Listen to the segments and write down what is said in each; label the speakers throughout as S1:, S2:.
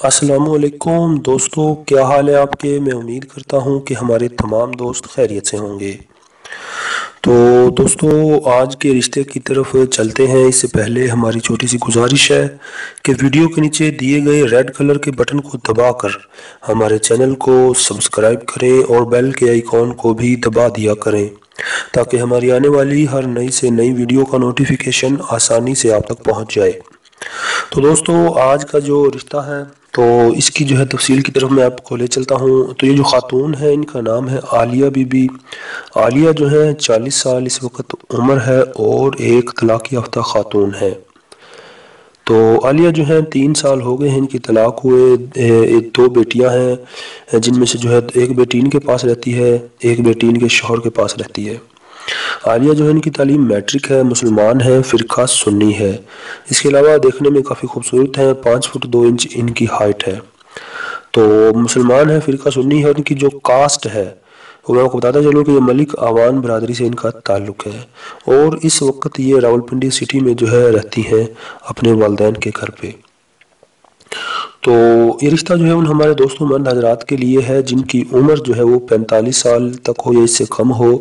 S1: असलकुम दोस्तों, क्या हाल है आपके? मैं उम्मीद करता हूँ कि हमारे तमाम दोस्त खैरियत से होंगे। तो दोस्तों, आज के रिश्ते की तरफ़ चलते हैं। इससे पहले हमारी छोटी सी गुजारिश है कि वीडियो के नीचे दिए गए रेड कलर के बटन को दबाकर हमारे चैनल को सब्सक्राइब करें और बेल के आइकॉन को भी दबा दिया करें, ताकि हमारी आने वाली हर नई से नई वीडियो का नोटिफिकेशन आसानी से आप तक पहुँच जाए। तो दोस्तों, आज का जो रिश्ता है तो इसकी जो है तफसील की तरफ़ मैं आपको ले चलता हूँ। तो ये जो ख़ातून है, इनका नाम है आलिया बीबी। आलिया जो है चालीस साल इस वक्त उम्र है और एक तलाक़ याफ्ता ख़ातून है। तो आलिया जो है तीन साल हो गए हैं इनकी तलाक़ हुए। एक दो बेटियाँ हैं, जिनमें से जो है एक बेटी इनके पास रहती है, एक बेटी इनके शोहर के पास रहती है। आलिया जो है इनकी तालीम मैट्रिक है, मुसलमान है, फ़िरका सुन्नी है। इसके अलावा देखने में काफ़ी खूबसूरत है, पाँच फुट दो इंच इनकी हाइट है। तो मुसलमान है, फ़िरका सुन्नी है इनकी जो कास्ट है, वो मैं आपको बताता चलूँ कि ये मलिक आवान बरदरी से इनका ताल्लुक़ है। और इस वक्त ये रावलपिंडी सिटी में जो है रहती हैं अपने वालदेन के घर पे। तो ये रिश्ता जो है उन हमारे दोस्तों मंद हजरात के लिए है, जिनकी उम्र जो है वो पैंतालीस साल तक हो या इससे कम हो,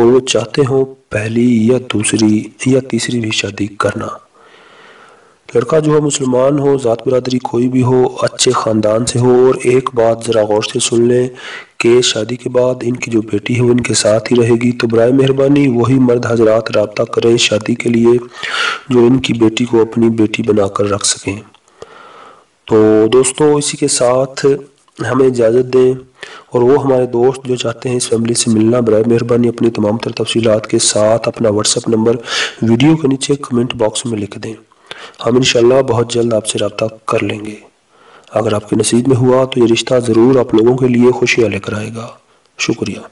S1: और वो चाहते हो पहली या दूसरी या तीसरी भी शादी करना। लड़का जो है मुसलमान हो, ज़ात बरदरी कोई भी हो, अच्छे ख़ानदान से हो, और एक बात ज़रा गौर से सुन लें कि शादी के बाद इनकी जो बेटी है वो इनके साथ ही रहेगी। तो बर मेहरबानी, वही मर्द हजरात रबता करें शादी के लिए, जो इनकी बेटी को अपनी बेटी बनाकर रख सकें। तो दोस्तों, इसी के साथ हमें इजाज़त दें और वो हमारे दोस्त जो चाहते हैं इस फैमिली से मिलना बर मेहरबानी अपनी तमाम तर तफसीत के साथ अपना व्हाट्सअप नंबर वीडियो के नीचे कमेंट बॉक्स में लिख दें। हम इन बहुत जल्द आपसे रबता कर लेंगे। अगर आपके नसीब में हुआ तो ये रिश्ता ज़रूर आप लोगों के लिए खुशियाँ लेकर आएगा। शुक्रिया।